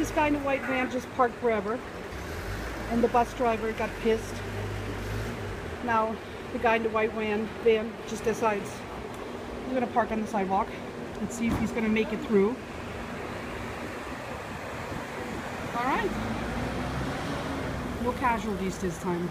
This guy in the white van just parked forever. And the bus driver got pissed. Now the guy in the white van van just decides he's gonna park on the sidewalk and see if he's gonna make it through. Alright. No casualties this time.